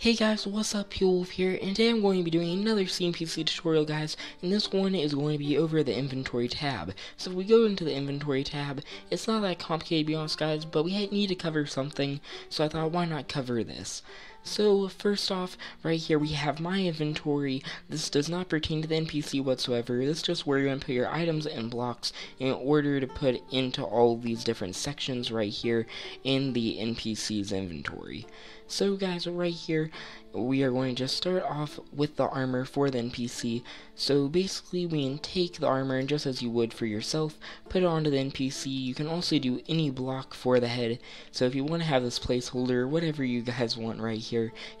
Hey guys, what's up, Pure here, and today I'm going to be doing another CNPC tutorial, guys, and this one is going to be over the inventory tab. So if we go into the inventory tab, it's not that complicated to be honest, guys, but we need to cover something, so I thought, why not cover this? So first off, right here we have my inventory. This does not pertain to the NPC whatsoever. This is just where you're going to put your items and blocks in order to put into all these different sections right here in the NPC's inventory. So guys, right here, we are going to start off with the armor for the NPC. So basically, we can take the armor, just as you would for yourself, put it onto the NPC. You can also do any block for the head. So if you want to have this placeholder, whatever you guys want right here,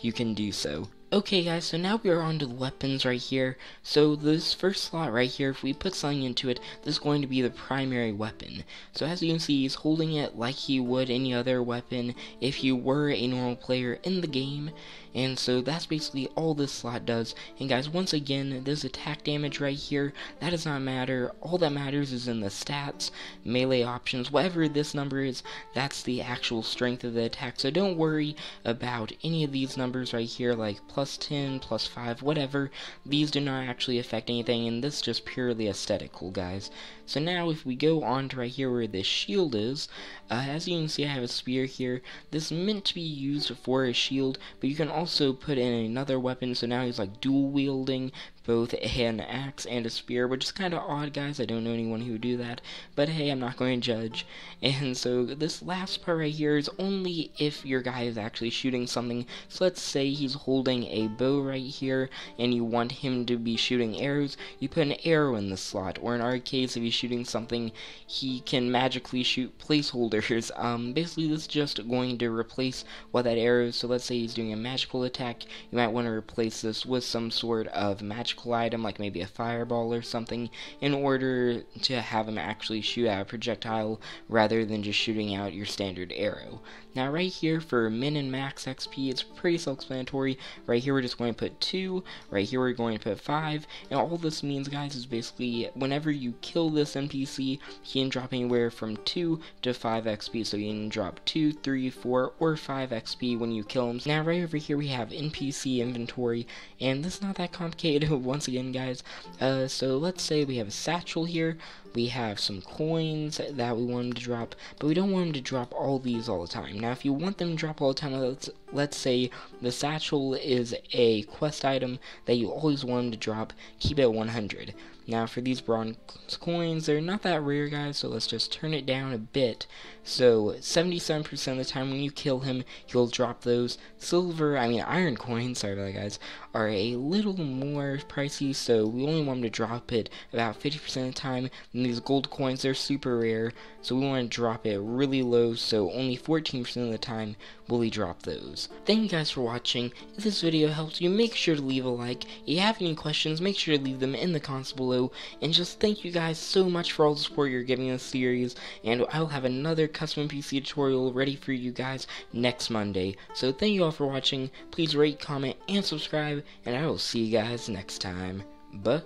you can do so. Okay guys, so now we are on to the weapons right here. So this first slot right here, if we put something into it, this is going to be the primary weapon. So as you can see, he's holding it like he would any other weapon if you were a normal player in the game. And so that's basically all this slot does. And guys, once again, this attack damage right here, that does not matter. All that matters is in the stats, melee options, whatever this number is, that's the actual strength of the attack. So don't worry about any of these numbers right here, like plus plus 10, plus 5, whatever. These do not actually affect anything, and this is just purely aesthetical, guys. So now if we go on to right here where the shield is, uh, as you can see I have a spear here. This is meant to be used for a shield, but you can also put in another weapon, so now he's like dual wielding, both an axe and a spear, which is kind of odd, guys. I don't know anyone who would do that, but hey, I'm not going to judge. And so this last part right here is only if your guy is actually shooting something. So let's say he's holding a bow right here, and you want him to be shooting arrows. You put an arrow in the slot, or in our case, if he's shooting something, he can magically shoot placeholders. Um, basically, this is just going to replace what that arrow is. So let's say he's doing a magical attack. You might want to replace this with some sort of magical magical item, like maybe a fireball or something, in order to have him actually shoot out a projectile rather than just shooting out your standard arrow. Now right here for min and max XP, it's pretty self-explanatory. Right here we're just going to put 2, right here we're going to put 5, and all this means guys is basically whenever you kill this NPC, he can drop anywhere from 2 to 5 XP, so you can drop 2, 3, 4, or 5 XP when you kill him. Now right over here we have NPC inventory, and this is not that complicated once again guys. Uh, so let's say we have a satchel here, we have some coins that we want them to drop, but we don't want them to drop all these all the time. Now, if you want them to drop all the time, let's, let's say the satchel is a quest item that you always want them to drop, keep it 100. Now, for these bronze coins, they're not that rare, guys, so let's just turn it down a bit. So, 77% of the time when you kill him, he'll drop those. Silver, I mean iron coins, sorry about that, guys, are a little more pricey, so we only want him to drop it about 50% of the time. And these gold coins, they're super rare, so we want to drop it really low, so only 14% of the time will he drop those. Thank you guys for watching. If this video helped you, make sure to leave a like. If you have any questions, make sure to leave them in the comments below. And just thank you guys so much for all the support you're giving this series, and I'll have another custom NPC tutorial ready for you guys next Monday. So thank you all for watching. Please rate, comment, and subscribe, and I will see you guys next time. Bye.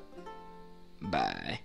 Bye.